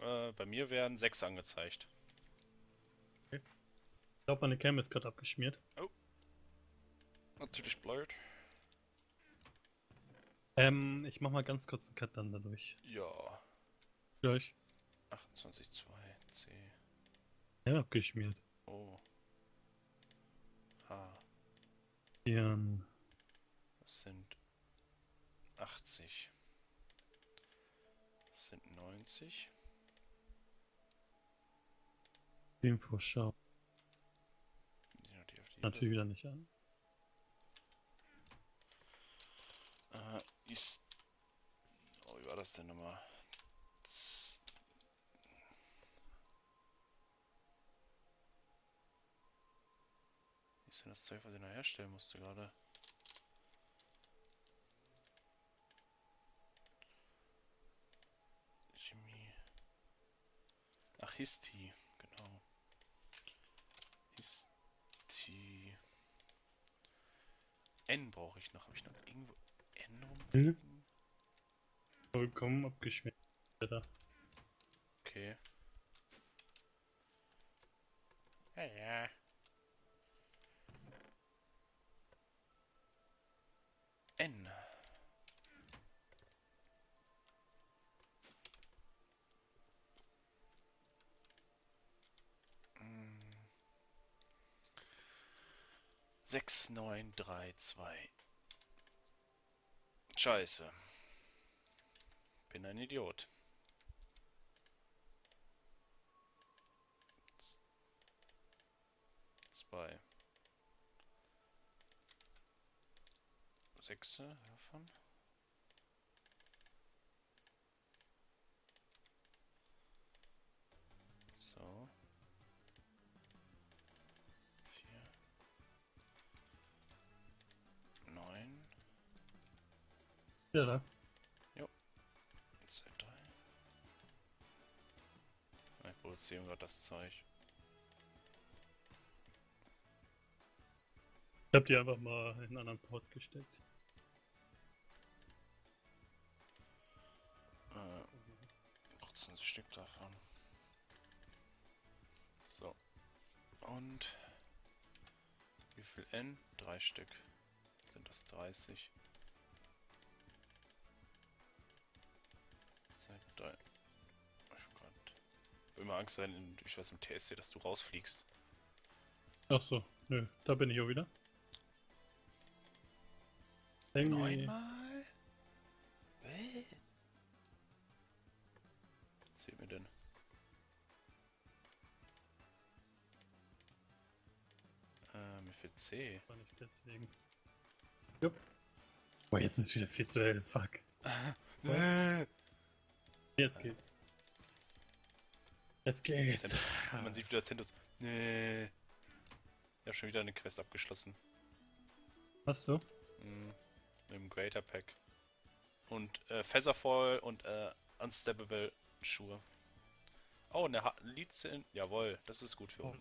Äh, bei mir werden sechs angezeigt. Ich glaube, meine Cam ist gerade abgeschmiert. Natürlich blöd. Ähm, ich mach mal ganz kurz einen Cut dann dadurch. Ja. Gleich. 28,2 C. Ja, abgeschmiert. O. H. Hier. Das sind 80. Das sind 90. Die Natürlich wieder nicht an. Äh, ist. Oh, wie war das denn nochmal? Wie ist denn das Zeug, was ich noch herstellen musste gerade? Chemie. Ach, Histi, genau. Histi. N brauche ich noch. Habe ich noch irgendwo N rumfliegen? Vollkommen abgeschmiert. Okay. Ja, ja. 6932. Scheiße. Bin ein Idiot. Zwei. Sechse davon. Ja, da. Zwei, drei. Ich produziere gerade das Zeug. Ich hab die einfach mal in einen anderen Port gesteckt. Äh, 20 Stück davon. So. Und wie viel N? Drei Stück. Sind das 30? Drei. Oh Gott. Ich immer Angst sein, ich weiß im TSC, dass du rausfliegst. Ach so, nö, da bin ich auch wieder. Irgendwie. Neunmal? Hä? Was fehlt mir denn? Äh, mir fehlt C. War nicht deswegen. Jupp. Boah, jetzt ist es wieder viel zu hell. Fuck. Jetzt geht's. Jetzt geht's. Zentus, man sieht wieder Zentus. Nee. Ich hab schon wieder eine Quest abgeschlossen. Hast du? Mhm. Mit dem Greater Pack. Und äh, Featherfall und äh, Unstabbable Schuhe. Oh, eine ha Lizen. Jawohl, das ist gut für Oh, uns.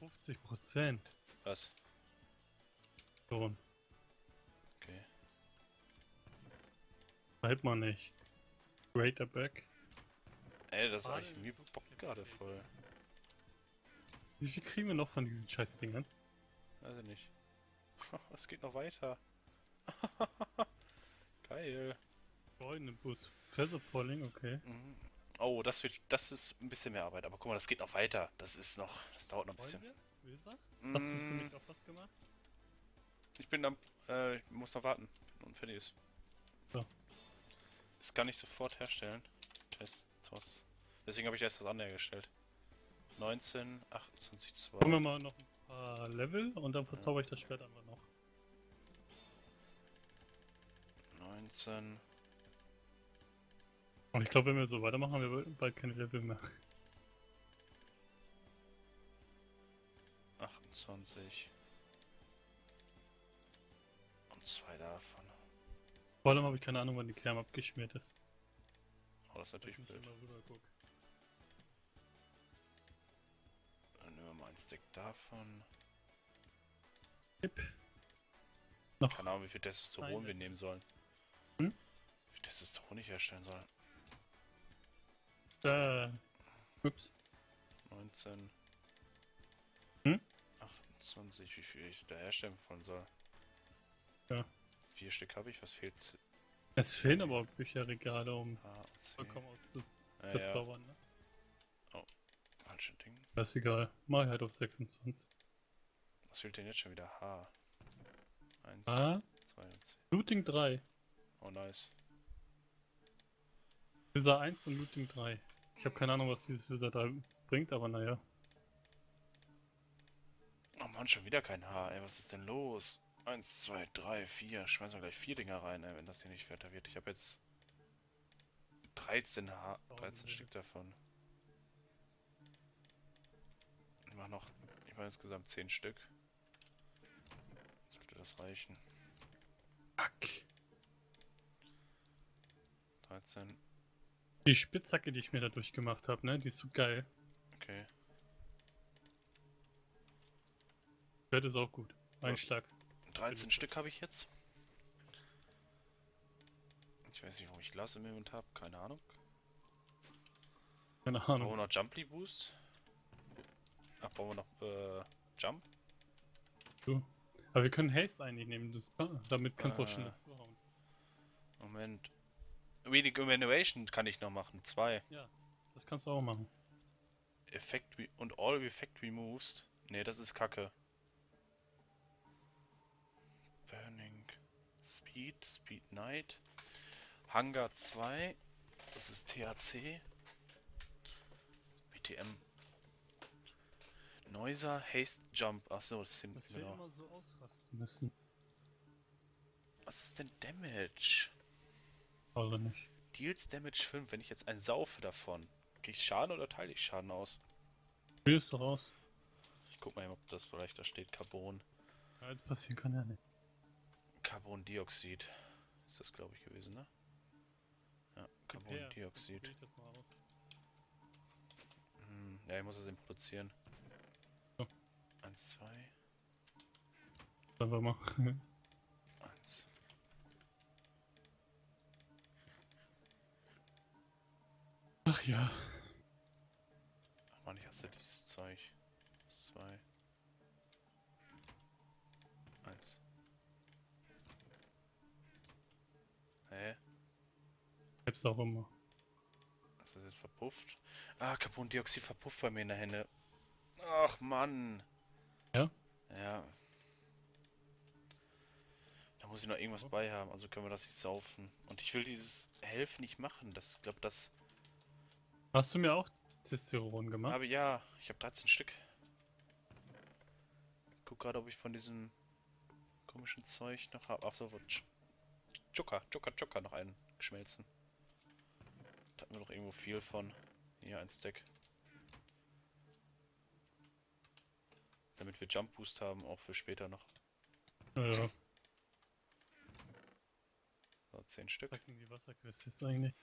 50 Prozent. Was? Schon. Okay. Halt mal nicht. Greater Back. Ey, das habe ich mir Bock gerade voll. Wie viel kriegen wir noch von diesen Scheißdingern? Weiß ich nicht. Es geht noch weiter. Geil. Goldene Bus. Feather Falling, okay. Mhm. Oh, das wird, das ist ein bisschen mehr Arbeit. Aber guck mal, das geht noch weiter. Das ist noch, das dauert noch ein bisschen. Wilser? Hast du für Mm, mich auch was gemacht? Ich bin am, äh, ich muss noch warten, bin unfertig ist. So. Das kann ich sofort herstellen. Testos. Deswegen habe ich erst das andere hergestellt. 19, 28, 2. Kommen wir mal noch ein paar Level und dann verzauber ich das Schwert einfach noch. 19. Aber ich glaube, wenn wir so weitermachen, haben wir bald keine Level mehr. 28. Und zwei davon. Vor allem habe ich keine Ahnung, wann die Cam abgeschmiert ist. Oh, das ist natürlich blöd. Dann nehmen wir mal ein Stick davon. Tipp. Noch. Keine Ahnung, wie viel Testosteron Eine. wir nehmen sollen. Hm? Wie viel Testosteron ich herstellen soll. Da. Ups. 19. Hm? 28, wie viel ich da herstellen von soll. Ja. Vier Stück habe ich, was fehlt? Es fehlen aber auch Bücherregale, um A, C. vollkommen auszu Ja, ja, ne? falsche Ding. Das ist egal. Mach ich halt auf 26. Was fehlt denn jetzt schon wieder? H. 1, Ah, 2 und 10. Looting 3. Oh, nice. Wizard 1 und Looting 3. Ich habe keine Ahnung, was dieses Wizard 3 bringt, aber naja. Oh Mann, schon wieder kein H, ey, was ist denn los? 1, 2, 3, 4. Schmeißen wir gleich vier Dinger rein, ey, wenn das hier nicht weiter wird. Ich habe jetzt 13 H, 13 Stück davon. Ich mach noch, ich mach insgesamt 10 Stück. Sollte das reichen. Fuck. 13, Die Spitzhacke, die ich mir dadurch gemacht habe, ne? Die ist so geil. okay. Schwert ist auch gut. Ein. Schlag. 13 Stück habe ich jetzt. Ich weiß nicht, warum ich Glas im Inventar habe, keine Ahnung. Keine Brauchen wir Ahnung. noch Jumply Boost? Ach, brauchen wir noch äh, Jump? Du. Aber wir können Haste eigentlich nehmen. Das, damit kannst du auch Ah. schnell zuhauen. Moment. Wenig Illumination kann ich noch machen. Zwei. Ja, das kannst du auch machen. Effekt und All Effect Removes. Ne, das ist Kacke. Speed, Speed Night. Hunger 2. Das ist THC. BTM. Noiser Haste Jump. Achso, das sind Das wir genau. immer so ausrasten müssen. Was ist denn Damage? Oder nicht? Deals Damage 5. Wenn ich jetzt einen saufe davon, krieg ich Schaden oder teile ich Schaden aus? Spielst du raus. Ich guck mal, eben, ob das vielleicht da steht. Carbon. Ja, jetzt passieren kann ja nicht. Carbondioxid. Ist das, glaube ich, gewesen, ne? Ja, Carbondioxid. Hm, ja, ich muss das eben produzieren. So. Eins, zwei, Einfach mal. eins. Ach ja. Ach man, ich hasse dieses Zeug. Zwei. Hab's auch immer. Ist das jetzt verpufft? Ah, Carbondioxid verpufft bei mir in der Hände. Ach Mann. Ja? Ja. Da muss ich noch irgendwas bei haben, also können wir das nicht saufen. Und ich will dieses Helfen nicht machen. Das, glaube das. Hast du mir auch Testosteron gemacht? Aber ja, ich habe 13 Stück. Guck gerade, ob ich von diesem komischen Zeug noch habe. Ach so, wo Ch- Zucker, Zucker, Zucker noch einen geschmelzen. Hatten wir doch irgendwo viel von. Hier ein Stack. Damit wir Jump Boost haben, auch für später noch. Ja. So, 10 Stück. Packen die Wasserquest jetzt eigentlich.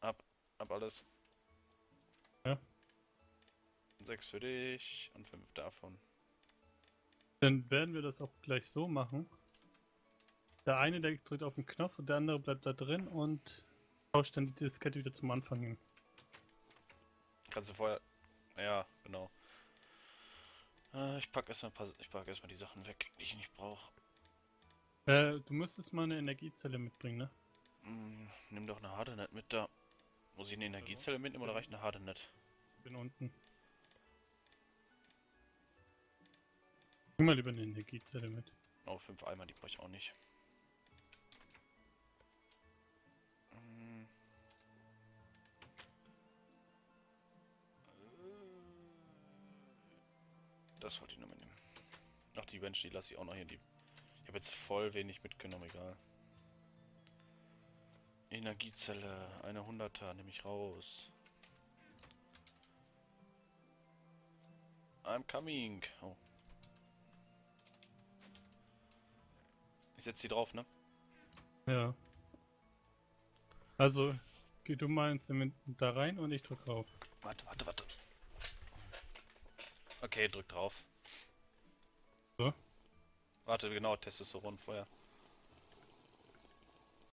Ab, ab alles. Ja. 6 für dich und 5 davon. Dann werden wir das auch gleich so machen. Der eine, der drückt auf den Knopf und der andere bleibt da drin und tauscht dann die Diskette wieder zum Anfang hin. Kannst du vorher. Ja, genau. Äh, ich pack erstmal paar... ich pack erstmal die Sachen weg, die ich nicht brauche. Äh, du müsstest mal eine Energiezelle mitbringen, ne? Hm, nimm doch eine Hardenet mit da. Muss ich eine Energiezelle mitnehmen oder reicht eine Hardenet? Ich bin unten. Nimm mal lieber eine Energiezelle mit. Oh, 5 Eimer, die brauche ich auch nicht. Das wollte ich nur mitnehmen. Ach, die Bench, die lasse ich auch noch hier. Die ich habe jetzt voll wenig mitgenommen, egal. Energiezelle, eine Hunderter, nehme ich raus. I'm coming. Oh. Ich setze die drauf, ne? Ja. Also, geh du mal ins da rein und ich drück drauf. Warte, warte, warte. Okay, drück drauf. So. Warte, genau, Testosteron vorher.